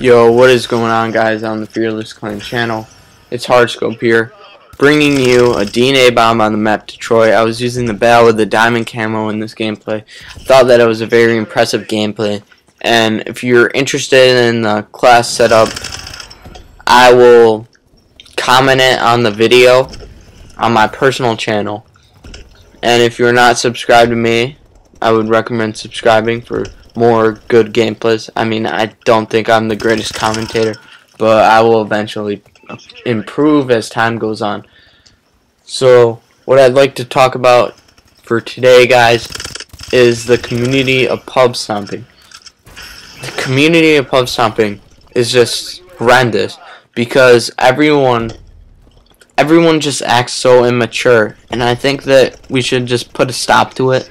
Yo, what is going on guys on the Fearless Clan channel? It's Hardscope here, bringing you a DNA bomb on the map Detroit. I was using the Bal with the diamond camo in this gameplay. I thought that it was a very impressive gameplay. And if you're interested in the class setup, I will comment it on the video on my personal channel. And if you're not subscribed to me, I would recommend subscribing for more good gameplays. I mean, I don't think I'm the greatest commentator, but I will eventually improve as time goes on. So, what I'd like to talk about for today, guys, is the community of pub stomping. The community of pub stomping is just horrendous because everyone everyone just acts so immature and I think that we should just put a stop to it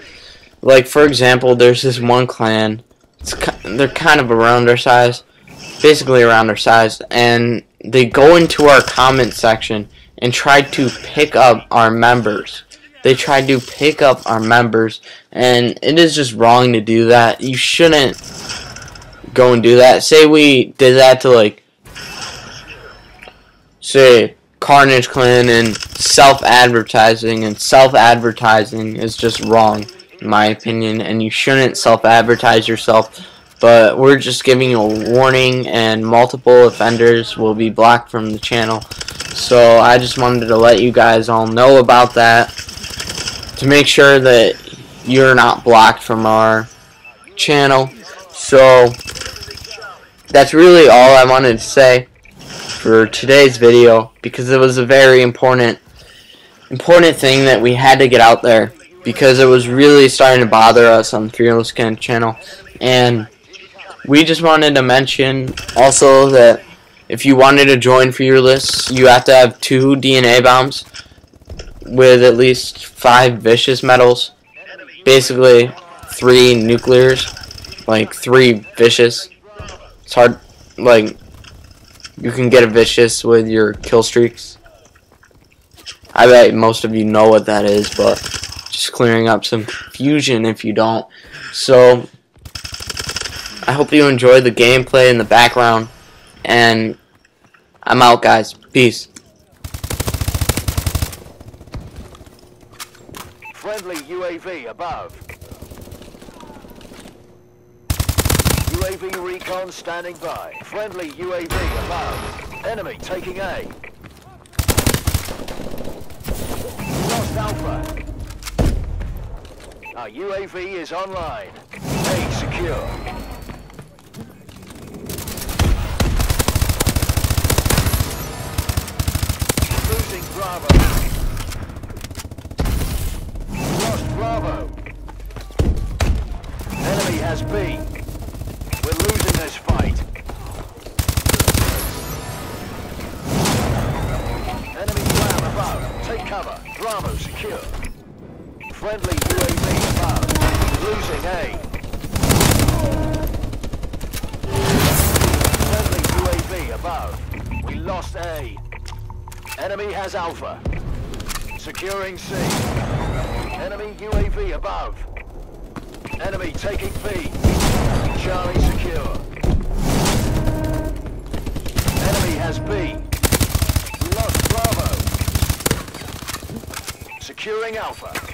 like for example, there's this one clan. It's they're kind of around our size, basically around our size, and they go into our comment section and try to pick up our members. They try to pick up our members, and it is just wrong to do that. You shouldn't go and do that. Say we did that to like, say Carnage Clan and self-advertising, and self-advertising is just wrong in my opinion, and you shouldn't self-advertise yourself. But we're just giving you a warning, and multiple offenders will be blocked from the channel. So I just wanted to let you guys all know about that to make sure that you're not blocked from our channel. So that's really all I wanted to say for today's video because it was a very important important thing that we had to get out there because it was really starting to bother us on Fearless Clan channel. And we just wanted to mention also that if you wanted to join Fearless, you have to have two DNA bombs with at least five vicious medals. Basically, three nuclears, like three vicious. It's hard, like, you can get a vicious with your kill streaks. I bet most of you know what that is, but just clearing up some confusion if you don't. So, I hope you enjoy the gameplay in the background, and I'm out, guys. Peace. Friendly UAV above. UAV recon standing by. Friendly UAV above. Enemy taking A. Lost Alpha. Our UAV is online. A secure. Losing Bravo. Lost Bravo. Enemy has B. We're losing this fight. Enemy flam above. Take cover. Bravo secure. Friendly UAV above. Losing A. Friendly UAV above. We lost A. Enemy has Alpha. Securing C. Enemy UAV above. Enemy taking B. Charlie secure. Enemy has B. Lost Bravo. Securing Alpha.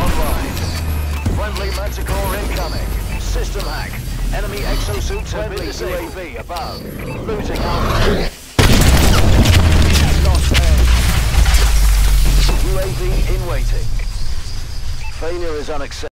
Online. Friendly Manticore incoming. System hack. Enemy exosuit been disabled. UAV above. Losing Alpha. Lost UAV in waiting. Failure is unacceptable.